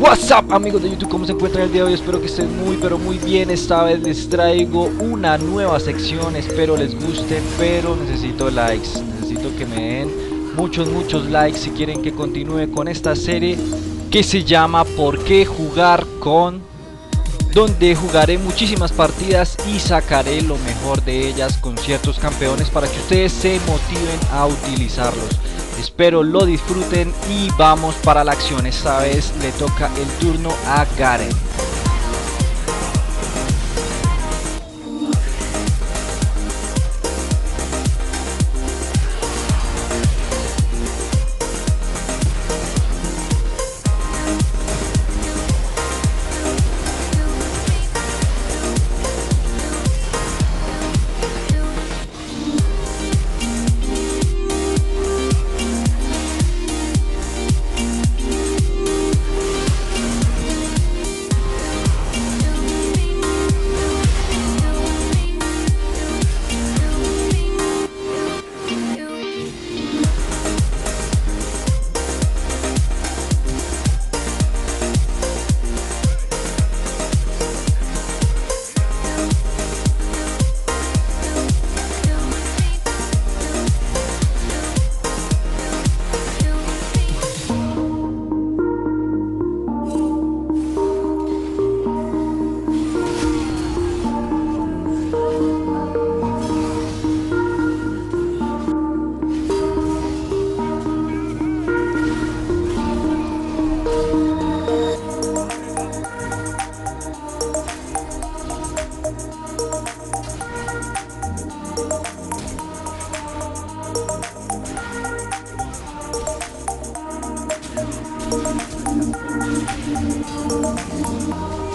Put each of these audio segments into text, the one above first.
What's up amigos de YouTube, ¿cómo se encuentran el día de hoy? Espero que estén muy pero muy bien Esta vez les traigo una nueva sección Espero les guste, pero necesito likes Necesito que me den muchos muchos likes Si quieren que continúe con esta serie Que se llama ¿Por qué jugar con? Donde jugaré muchísimas partidas y sacaré lo mejor de ellas con ciertos campeones Para que ustedes se motiven a utilizarlos Espero lo disfruten y vamos para la acción. Esta vez le toca el turno a Garen. Thank you.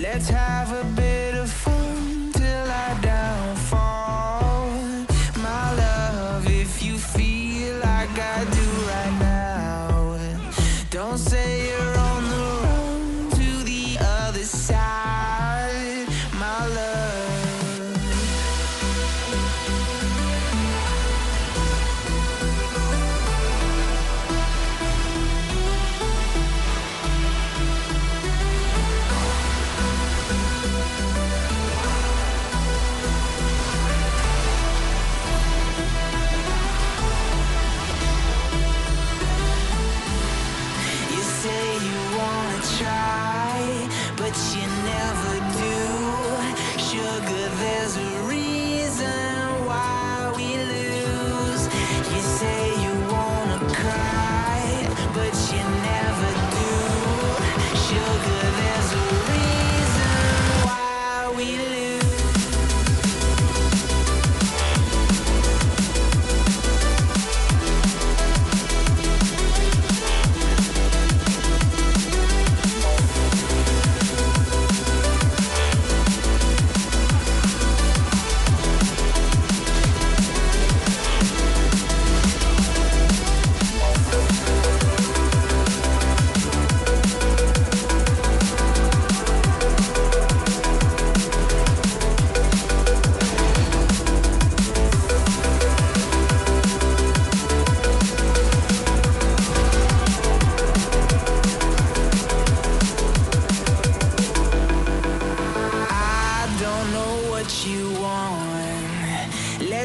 Let's have a bit.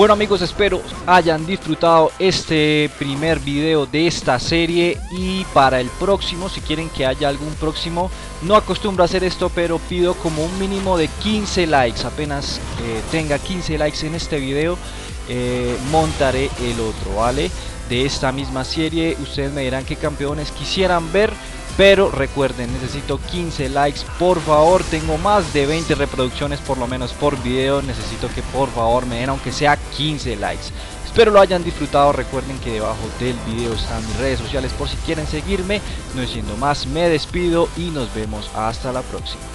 Bueno amigos, espero hayan disfrutado este primer video de esta serie y para el próximo, si quieren que haya algún próximo, no acostumbro a hacer esto, pero pido como un mínimo de 15 likes, apenas eh, tenga 15 likes en este video, eh, montaré el otro, ¿vale? De esta misma serie, ustedes me dirán qué campeones quisieran ver. Pero recuerden, necesito 15 likes, por favor, tengo más de 20 reproducciones por lo menos por video, necesito que por favor me den aunque sea 15 likes. Espero lo hayan disfrutado, recuerden que debajo del video están mis redes sociales por si quieren seguirme. No siendo más, me despido y nos vemos hasta la próxima.